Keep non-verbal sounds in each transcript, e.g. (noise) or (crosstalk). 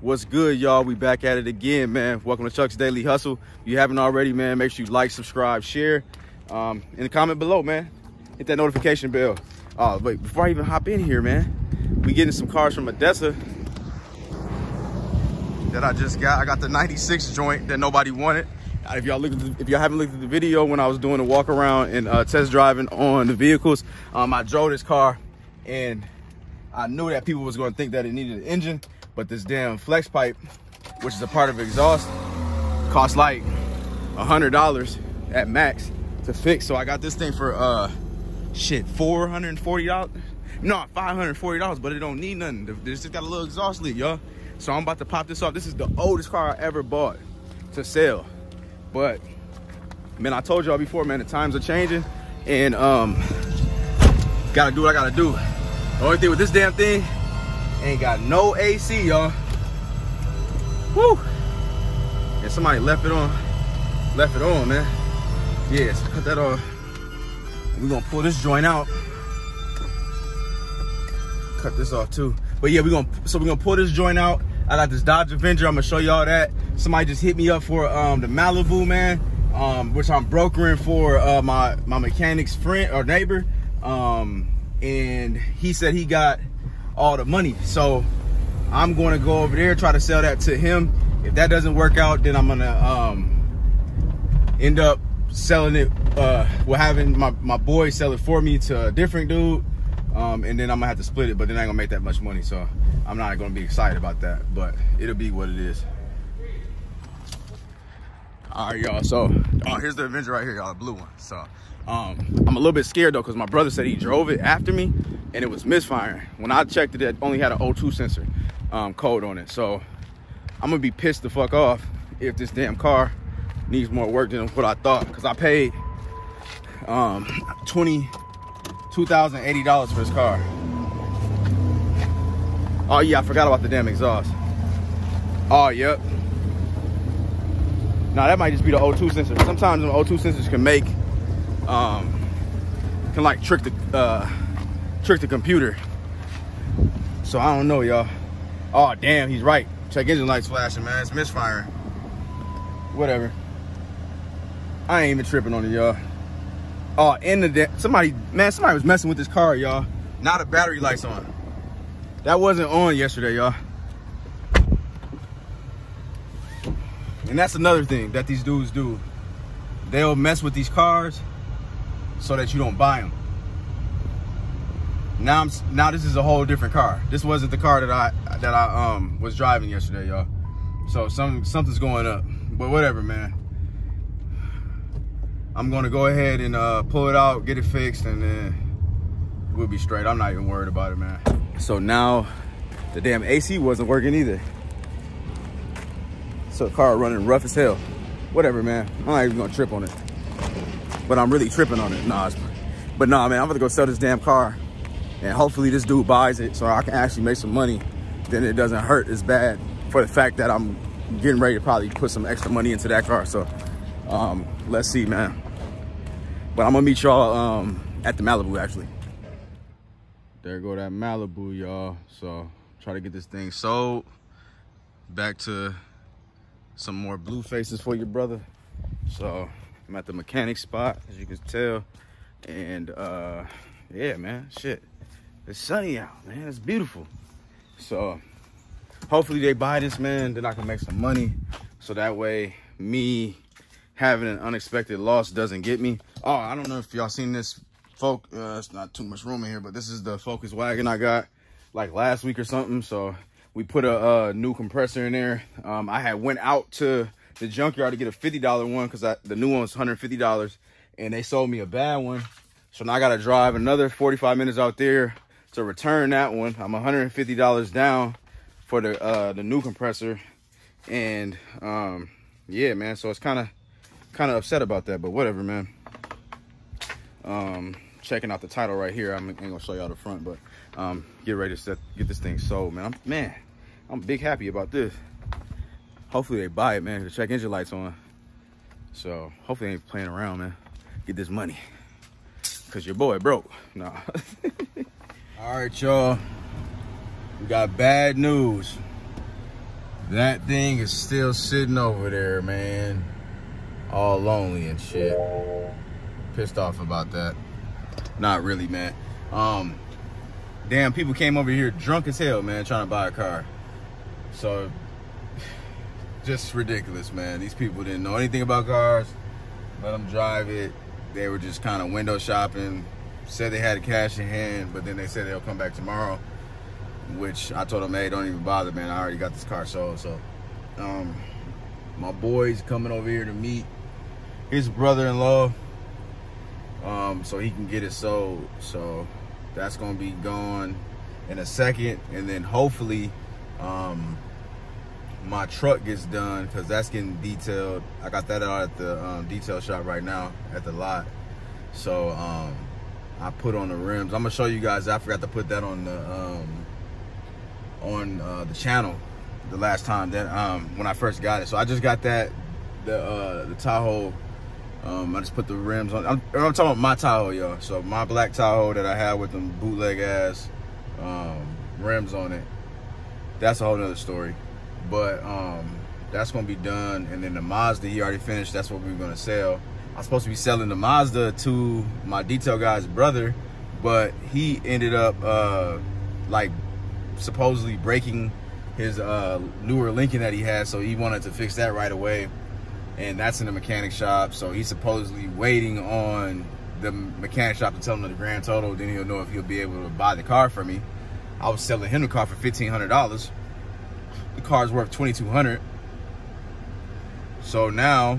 What's good, y'all? We back at it again, man. Welcome to Chuck's Daily Hustle. If you haven't already, man, make sure you like, subscribe, share. Um, in the comment below, man. Hit that notification bell. Oh, wait, before I even hop in here, man, we getting some cars from Adesa that I just got. I got the 96 joint that nobody wanted. If y'all look, if y'all haven't looked at the video when I was doing a walk around and uh, test driving on the vehicles, um, I drove this car and I knew that people was gonna think that it needed an engine, but this damn flex pipe, which is a part of exhaust, costs like a hundred dollars at max to fix. So I got this thing for uh, shit, four hundred and forty dollars. No, five hundred forty dollars, but it don't need nothing. This just got a little exhaust leak, y'all. So I'm about to pop this off. This is the oldest car I ever bought to sell. But man, I told y'all before, man, the times are changing and um gotta do what I gotta do. The only thing with this damn thing, ain't got no AC, y'all. Woo! And somebody left it on, left it on, man. Yeah, so cut that off. We're gonna pull this joint out. Cut this off too. But yeah, we're gonna so we're gonna pull this joint out. I got this Dodge Avenger. I'm gonna show y'all that. Somebody just hit me up for um, the Malibu, man, um, which I'm brokering for uh, my my mechanic's friend or neighbor. Um, and he said he got all the money. So I'm going to go over there, try to sell that to him. If that doesn't work out, then I'm gonna um, end up selling it. Uh, well, having my my boy sell it for me to a different dude um, and then I'm gonna have to split it, but then I ain't gonna make that much money, so I'm not gonna be excited about that, but it'll be what it is. All right, y'all, so, oh, here's the Avenger right here, y'all, the blue one. So, um, I'm a little bit scared though, because my brother said he drove it after me, and it was misfiring. When I checked it, it only had an O2 sensor um, code on it, so I'm gonna be pissed the fuck off if this damn car needs more work than what I thought, because I paid um, 20, $2,080 for this car. Oh yeah, I forgot about the damn exhaust. Oh, yep. Now that might just be the O2 sensor. Sometimes the O2 sensors can make, um, can like trick the, uh, trick the computer. So I don't know, y'all. Oh, damn, he's right. Check engine lights flashing, man. It's misfiring. Whatever. I ain't even tripping on it, y'all. Oh, in the somebody, man, somebody was messing with this car, y'all. Now the battery lights on. That wasn't on yesterday, y'all. And that's another thing that these dudes do. They'll mess with these cars so that you don't buy them. Now I'm now this is a whole different car. This wasn't the car that I that I um was driving yesterday, y'all. So some something's going up. But whatever, man. I'm gonna go ahead and uh, pull it out, get it fixed, and then we'll be straight. I'm not even worried about it, man. So now the damn AC wasn't working either. So the car running rough as hell. Whatever, man. I'm not even gonna trip on it. But I'm really tripping on it. Nah, but nah, man, I'm gonna go sell this damn car. And hopefully this dude buys it so I can actually make some money. Then it doesn't hurt as bad for the fact that I'm getting ready to probably put some extra money into that car. So um, let's see, man. But I'm gonna meet y'all um, at the Malibu actually. There go that Malibu, y'all. So try to get this thing sold. Back to some more blue faces for your brother. So I'm at the mechanic spot, as you can tell. And uh, yeah, man, shit. It's sunny out, man. It's beautiful. So hopefully they buy this, man. Then I can make some money. So that way me having an unexpected loss doesn't get me. Oh, I don't know if y'all seen this folk. Uh, it's not too much room in here, but this is the Focus wagon I got like last week or something. So we put a, a new compressor in there. Um, I had went out to the junkyard to get a $50 one because the new one was $150 and they sold me a bad one. So now I got to drive another 45 minutes out there to return that one. I'm $150 down for the uh, the new compressor. And um, yeah, man, so it's kind of kind of upset about that, but whatever, man. Um, checking out the title right here. I'm ain't gonna show y'all the front, but um, get ready to set, get this thing sold, man. I'm, man, I'm big happy about this. Hopefully they buy it, man. The check engine lights on. So hopefully they ain't playing around, man. Get this money. Cause your boy broke. (laughs) Nah. All right, y'all. We got bad news. That thing is still sitting over there, man. All lonely and shit. Pissed off about that. Not really, man. Um, damn, people came over here drunk as hell, man, trying to buy a car. So, just ridiculous, man. These people didn't know anything about cars. Let them drive it. They were just kind of window shopping. Said they had cash in hand, but then they said they'll come back tomorrow. Which I told them, hey, don't even bother, man. I already got this car sold. So, um, my boy's coming over here to meet his brother-in-law, um, so he can get it sold. So that's gonna be gone in a second, and then hopefully, um, my truck gets done because that's getting detailed. I got that out at the um, detail shop right now at the lot. So um, I put on the rims. I'm gonna show you guys. I forgot to put that on the um, on uh, the channel the last time that um, when I first got it. So I just got that the uh, the Tahoe. Um, I just put the rims on. I'm, I'm talking about my Tahoe, y'all. So my black Tahoe that I had with them bootleg ass um, rims on it. That's a whole nother story but um, that's gonna be done. And then the Mazda, he already finished. That's what we are gonna sell. I'm supposed to be selling the Mazda to my detail guy's brother, but he ended up uh, like supposedly breaking his uh, newer Lincoln that he had, so he wanted to fix that right away. And that's in the mechanic shop, so he's supposedly waiting on the mechanic shop to tell him the grand total. Then he'll know if he'll be able to buy the car for me. I was selling him the car for fifteen hundred dollars the car's worth 2200 so now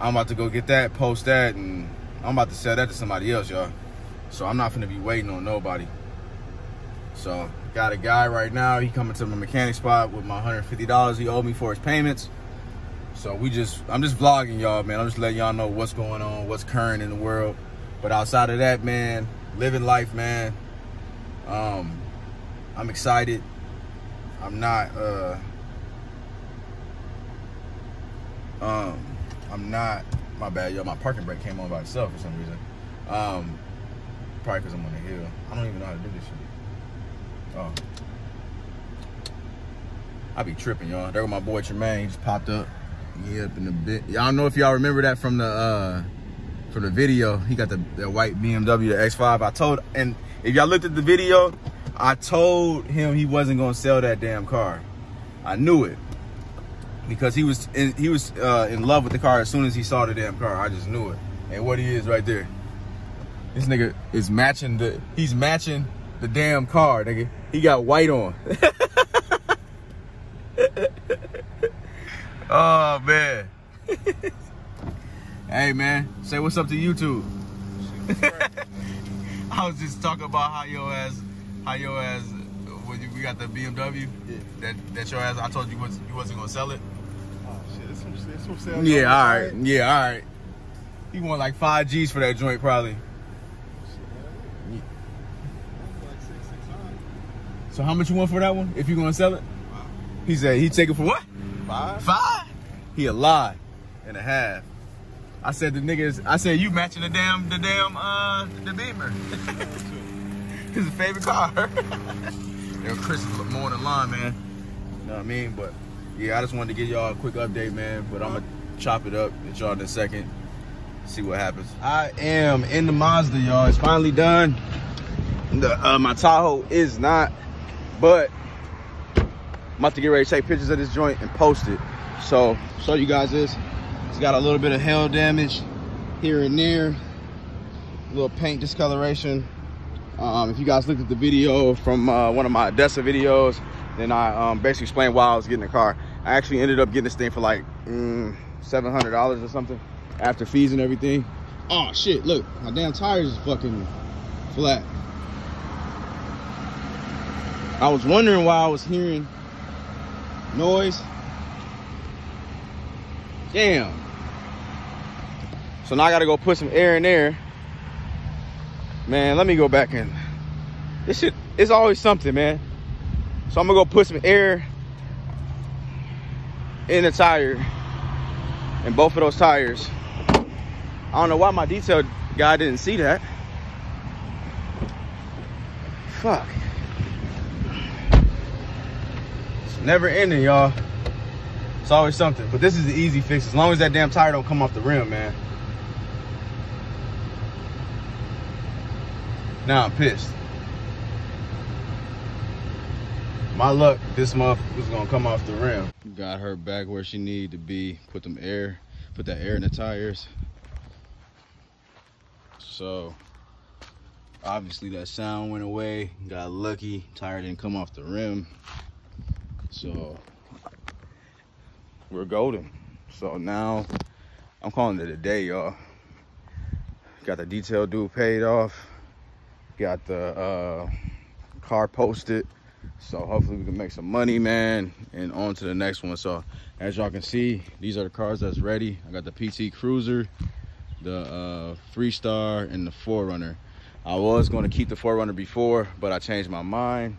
i'm about to go get that post that and i'm about to sell that to somebody else y'all. So i'm not gonna be waiting on nobody. So got a guy right now he coming to my mechanic spot with my 150 dollars he owed me for his payments. So we just i'm just vlogging y'all man. I'm just letting y'all know what's going on what's current in the world. But outside of that man living life man um i'm excited I'm not uh um I'm not my bad yo my parking brake came on by itself for some reason. Um probably because I'm on the hill. I don't even know how to do this shit. Oh. I be tripping y'all. There with my boy Tremaine. He just popped up. He up in the bit. Y'all know if y'all remember that from the uh from the video he got the, the white BMW the X5 I told and if y'all looked at the video I told him he wasn't gonna sell that damn car. I knew it because he was in, he was uh, in love with the car as soon as he saw the damn car. I just knew it. And what he is right there, this nigga is matching the he's matching the damn car, nigga. He got white on. (laughs) oh man. (laughs) hey man, say what's up to YouTube. (laughs) I was just talking about how your ass how your ass we got the BMW yeah. that that your ass I told you was you wasn't gonna sell it. Oh shit, it's some, it's sale Yeah, all right. Yeah, all right. He want like five G's for that joint probably. So how much you want for that one? If you gonna sell it? Wow. He said he take it for what? Five. Five? He a lie and a half. I said the niggas. I said you matching the damn the damn uh the Beamer. (laughs) his favorite car. (laughs) and Chris is mowing the lawn, man. You know what I mean? But yeah, I just wanted to give y'all a quick update, man. But I'm gonna chop it up with y'all in a second. See what happens. I am in the Mazda, y'all. It's finally done. The, uh, my Tahoe is not, but I'm about to get ready to take pictures of this joint and post it. So show you guys this. It's got a little bit of hail damage here and there. A little paint discoloration um, if you guys looked at the video from uh, one of my Adesa videos, then I um, basically explained why I was getting the car. I actually ended up getting this thing for like mm, $700 or something after fees and everything. Oh shit, look, my damn tires is fucking flat. I was wondering why I was hearing noise. Damn. So now I gotta go put some air in there Man, let me go back and this shit it's always something, man. So I'm gonna go put some air in the tire in both of those tires. I don't know why my detail guy didn't see that. Fuck. It's never ending, y'all. It's always something. But this is the easy fix. As long as that damn tire don't come off the rim, man. Now I'm pissed. My luck, this month was gonna come off the rim. Got her back where she needed to be. Put them air, put that air in the tires. So obviously that sound went away. Got lucky, tire didn't come off the rim. So we're golden. So now I'm calling it a day, y'all. Got the detail due paid off. Got the uh, car posted. So hopefully we can make some money, man, and on to the next one. So as y'all can see, these are the cars that's ready. I got the PT Cruiser, the uh, Freestar, and the 4Runner. I was gonna keep the 4Runner before, but I changed my mind.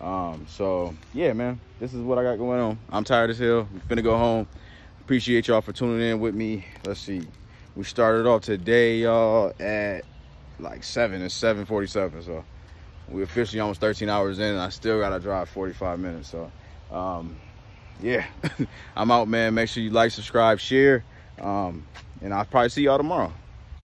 Um, so yeah, man, this is what I got going on. I'm tired as hell. I'm finna go home. Appreciate y'all for tuning in with me. Let's see. We started off today, y'all, at like seven. It's 7:47. So we officially almost 13 hours in. I still gotta drive 45 minutes. So um, yeah, (laughs) I'm out, man. Make sure you like, subscribe, share, um, and I'll probably see y'all tomorrow.